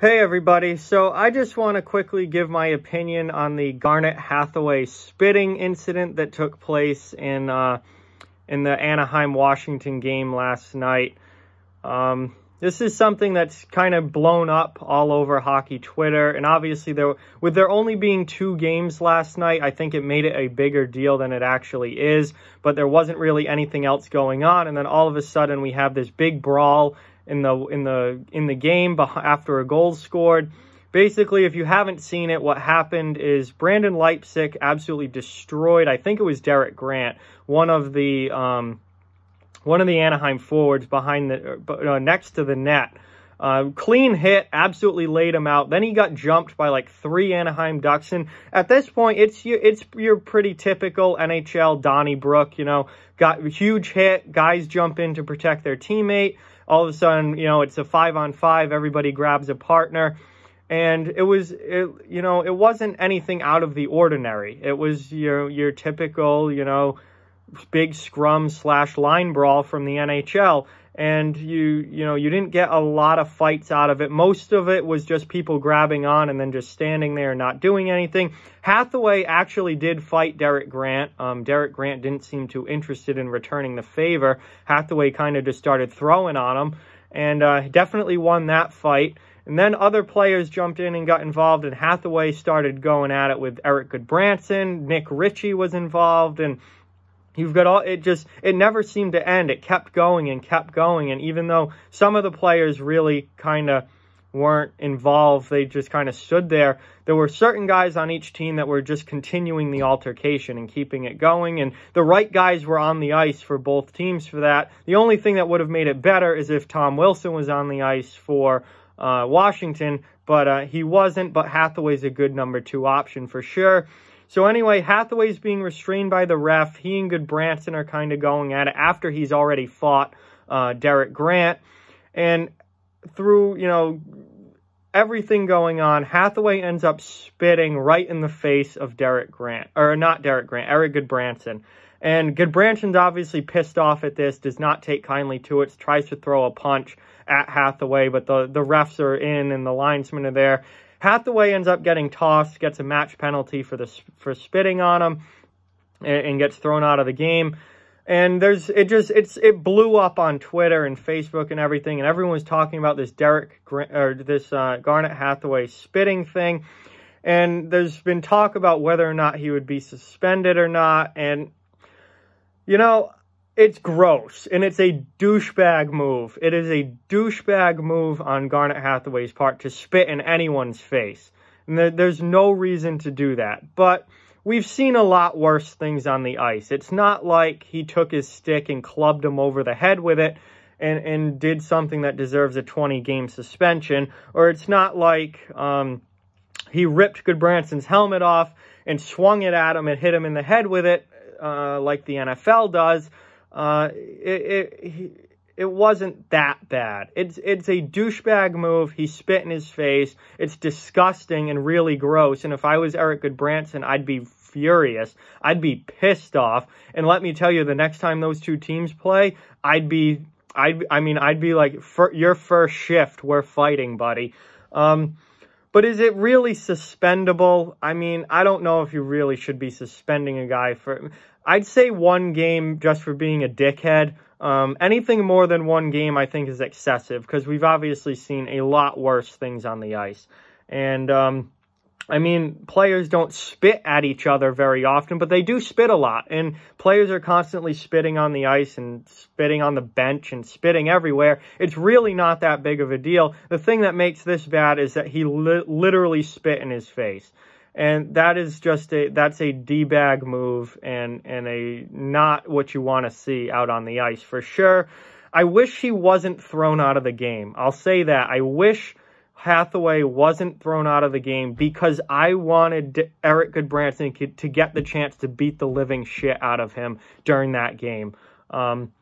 Hey everybody, so I just want to quickly give my opinion on the Garnet Hathaway spitting incident that took place in uh, in the Anaheim-Washington game last night. Um, this is something that's kind of blown up all over hockey Twitter, and obviously there, with there only being two games last night, I think it made it a bigger deal than it actually is, but there wasn't really anything else going on, and then all of a sudden we have this big brawl in the in the in the game after a goal scored. Basically, if you haven't seen it, what happened is Brendan Leipsic absolutely destroyed. I think it was Derek Grant, one of the um, one of the Anaheim forwards behind the uh, next to the net. Uh, clean hit, absolutely laid him out. Then he got jumped by like three Anaheim Ducks. And at this point, it's it's your pretty typical NHL Donnybrook. You know, got huge hit. Guys jump in to protect their teammate all of a sudden, you know, it's a five on five, everybody grabs a partner. And it was, it, you know, it wasn't anything out of the ordinary. It was your, your typical, you know, big scrum slash line brawl from the NHL and you you know you didn't get a lot of fights out of it. Most of it was just people grabbing on and then just standing there not doing anything. Hathaway actually did fight derek grant. Um, derek grant didn't seem too interested in returning the favor. Hathaway kind of just started throwing on him and uh, definitely won that fight. And then other players jumped in and got involved and hathaway started going at it with Erik Gudbranson. nick ritchie was involved and You've got all, it just, it never seemed to end. It kept going and kept going. And even though some of the players really kind of weren't involved, they just kind of stood there. There were certain guys on each team that were just continuing the altercation and keeping it going. And the right guys were on the ice for both teams for that. The only thing that would have made it better is if Tom Wilson was on the ice for uh, Washington, but uh, he wasn't. But Hathaway's a good number two option for sure. So anyway, Hathaway's being restrained by the ref. He and Gudbranson are kind of going at it after he's already fought uh, Derek Grant. And through, you know, everything going on, Hathaway ends up spitting right in the face of Derek Grant. Or not Derek Grant, Erik Gudbranson. And Gudbranson's obviously pissed off at this, does not take kindly to it, tries to throw a punch at Hathaway, but the, the refs are in and the linesmen are there. Hathaway ends up getting tossed, gets a match penalty for the for spitting on him, and, and gets thrown out of the game. And there's it just it's it blew up on Twitter and Facebook and everything, and everyone was talking about this Derek or this uh, Garnet Hathaway spitting thing. And there's been talk about whether or not he would be suspended or not. And you know, it's gross and it's a douchebag move. It is a douchebag move on Garnet Hathaway's part to spit in anyone's face. And there's no reason to do that. But we've seen a lot worse things on the ice. It's not like he took his stick and clubbed him over the head with it and, and did something that deserves a 20 game suspension. Or it's not like um, he ripped Gudbranson's helmet off and swung it at him and hit him in the head with it uh, like the NFL does uh, it, it, it wasn't that bad. It's it's a douchebag move. He spit in his face. It's disgusting and really gross. And if I was Erik Gudbranson, I'd be furious. I'd be pissed off. And let me tell you, the next time those two teams play, I'd be, I'd, I mean, I'd be like, your first shift, we're fighting, buddy. Um, but is it really suspendable? I mean, I don't know if you really should be suspending a guy for. I'd say one game just for being a dickhead. Um, anything more than one game, I think, is excessive because we've obviously seen a lot worse things on the ice. And, um, I mean, players don't spit at each other very often, but they do spit a lot. And players are constantly spitting on the ice and spitting on the bench and spitting everywhere. It's really not that big of a deal. The thing that makes this bad is that he li literally spit in his face and that is just a that's a d-bag move and and a not what you want to see out on the ice for sure i wish he wasn't thrown out of the game i'll say that i wish hathaway wasn't thrown out of the game because i wanted Erik gudbranson to get the chance to beat the living shit out of him during that game um,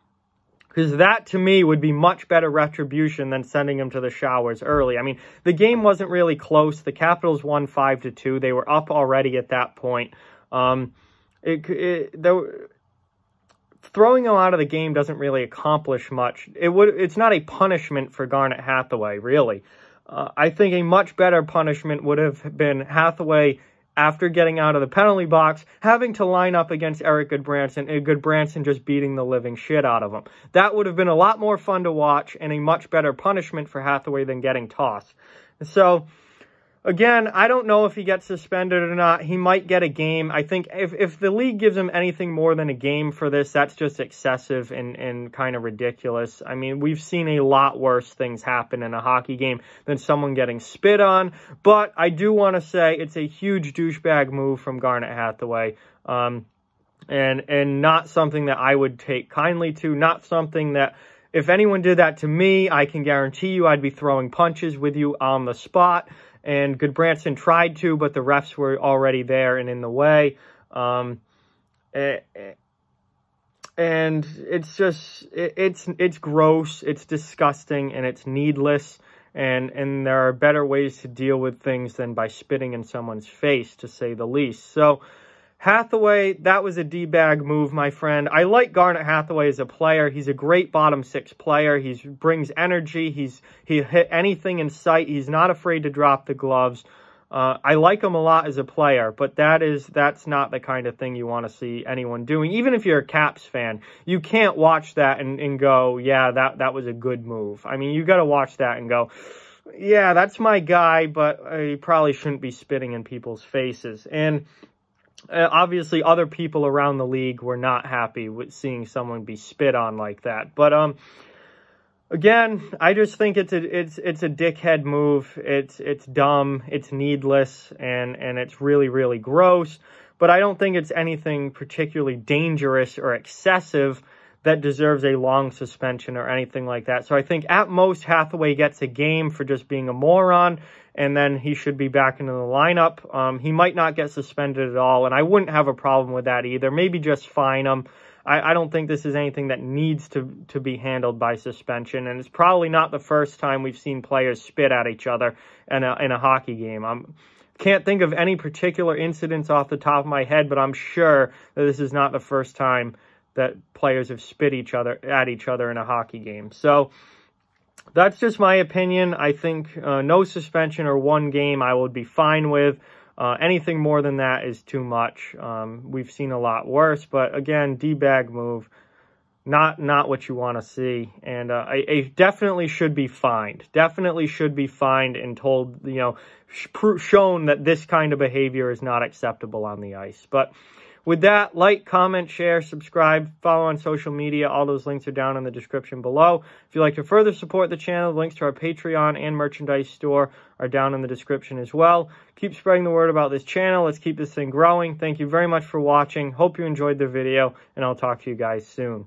because that, to me, would be much better retribution than sending him to the showers early. I mean, the game wasn't really close. The Capitals won 5 to two. They were up already at that point. Um, it, it, there, throwing him out of the game doesn't really accomplish much. It would. It's not a punishment for Garnet Hathaway, really. Uh, I think a much better punishment would have been Hathaway after getting out of the penalty box, having to line up against Erik Gudbranson and Gudbranson just beating the living shit out of him. That would have been a lot more fun to watch and a much better punishment for Hathaway than getting tossed. So, Again, I don't know if he gets suspended or not. He might get a game. I think if, if the league gives him anything more than a game for this, that's just excessive and, and kind of ridiculous. I mean, we've seen a lot worse things happen in a hockey game than someone getting spit on. But I do want to say it's a huge douchebag move from Garnet Hathaway. Um, and, and not something that I would take kindly to, not something that if anyone did that to me, I can guarantee you I'd be throwing punches with you on the spot and Gudbranson tried to, but the refs were already there and in the way. Um, eh, eh, and it's just it's it's gross, it's disgusting, and it's needless. And and there are better ways to deal with things than by spitting in someone's face, to say the least. So Hathaway, that was a D-bag move, my friend. I like Garnet Hathaway as a player. He's a great bottom six player. He brings energy. He's He hit anything in sight. He's not afraid to drop the gloves. Uh, I like him a lot as a player, but that is that's not the kind of thing you want to see anyone doing. Even if you're a Caps fan, you can't watch that and, and go, yeah, that, that was a good move. I mean, you got to watch that and go, yeah, that's my guy, but he probably shouldn't be spitting in people's faces. And uh, obviously other people around the league were not happy with seeing someone be spit on like that. But um, again, I just think it's a it's it's a dickhead move. It's it's dumb. It's needless, and and it's really really gross. But I don't think it's anything particularly dangerous or excessive that deserves a long suspension or anything like that. So I think at most Hathaway gets a game for just being a moron and then he should be back into the lineup. Um, he might not get suspended at all, and I wouldn't have a problem with that either. Maybe just fine him. I, I don't think this is anything that needs to, to be handled by suspension, and it's probably not the first time we've seen players spit at each other in a, in a hockey game. I'm, can't think of any particular incidents off the top of my head, but I'm sure that this is not the first time that players have spit each other at each other in a hockey game. So that's just my opinion. I think uh, no suspension or one game I would be fine with. Uh, anything more than that is too much. Um, we've seen a lot worse, but again, D-bag move, not not what you want to see, and uh, I, I, definitely should be fined. Definitely should be fined and told, you know, sh shown that this kind of behavior is not acceptable on the ice. But with that, like, comment, share, subscribe, follow on social media. All those links are down in the description below. If you'd like to further support the channel, the links to our Patreon and merchandise store are down in the description as well. Keep spreading the word about this channel. Let's keep this thing growing. Thank you very much for watching. Hope you enjoyed the video, and I'll talk to you guys soon.